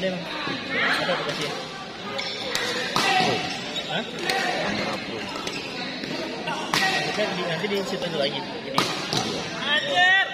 ada emang. Ada aplikasi. pro Hah? Nanti di, situ lagi. Anjir.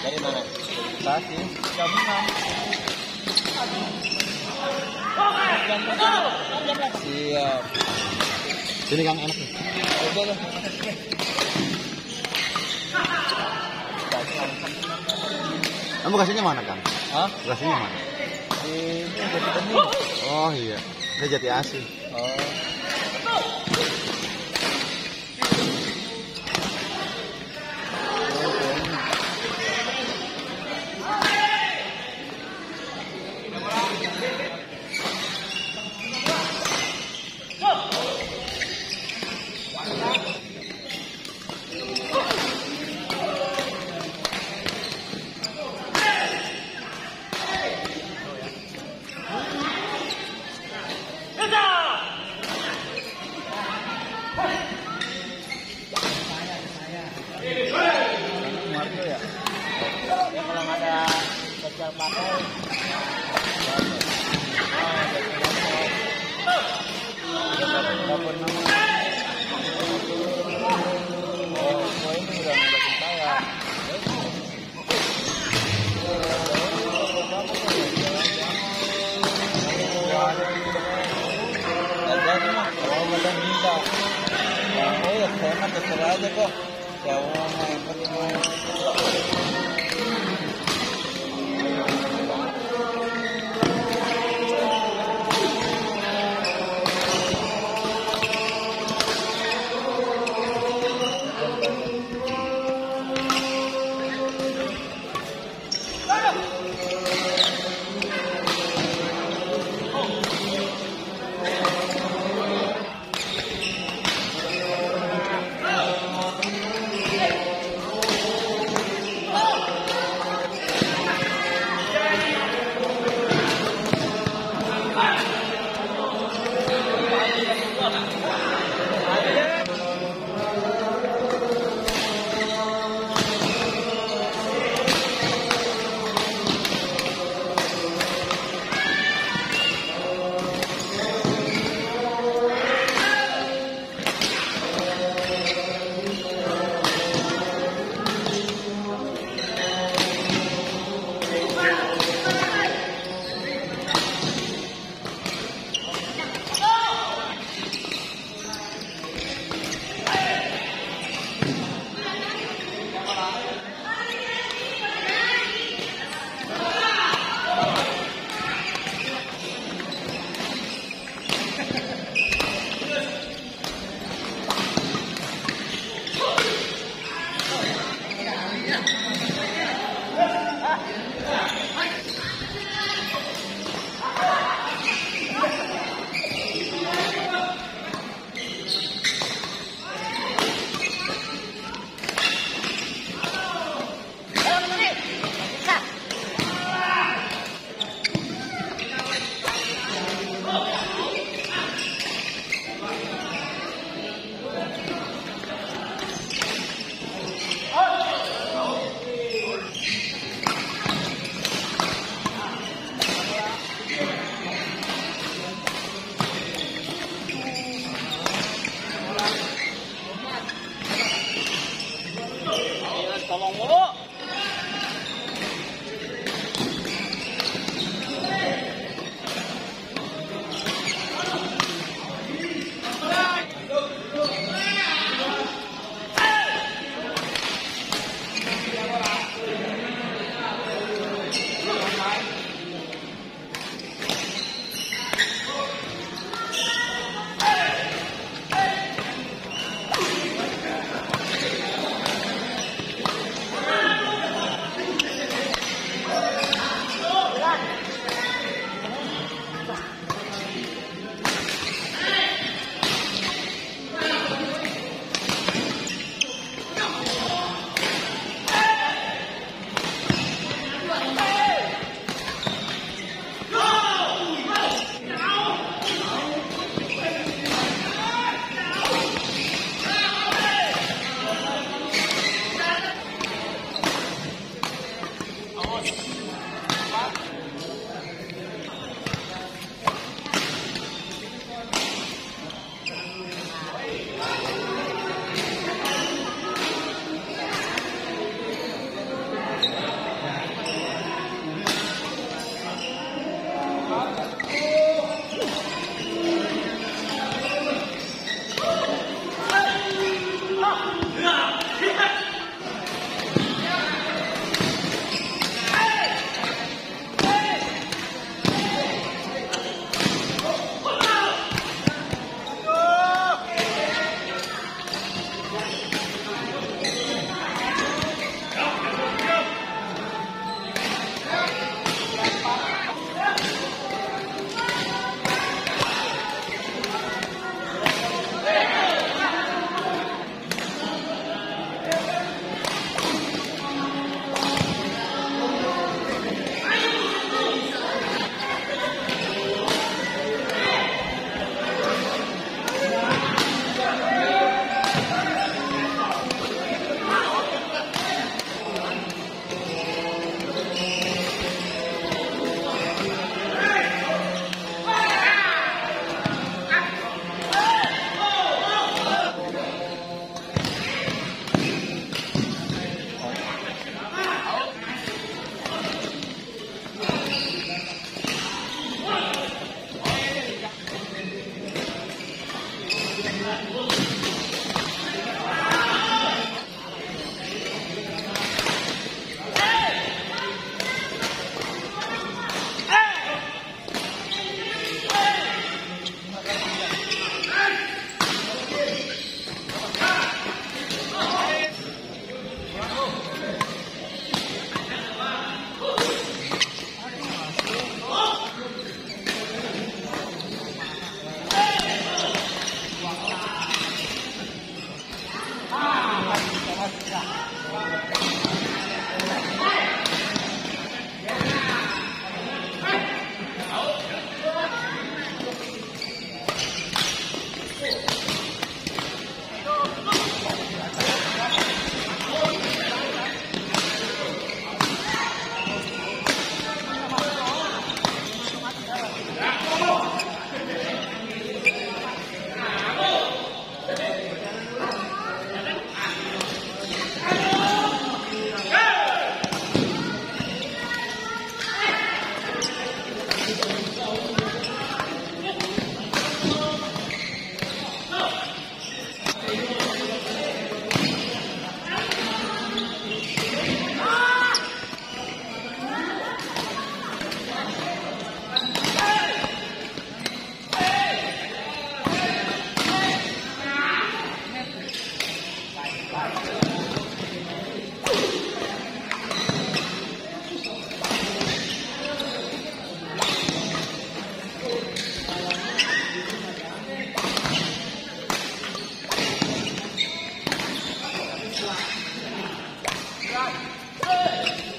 Dari mana Bekasi. 6. siap sini kang enak nih Udah lah. kamu kasihnya mana kang Hah? kasihnya mana Ini jadi benih. oh iya ini jati asih Oh. Ei!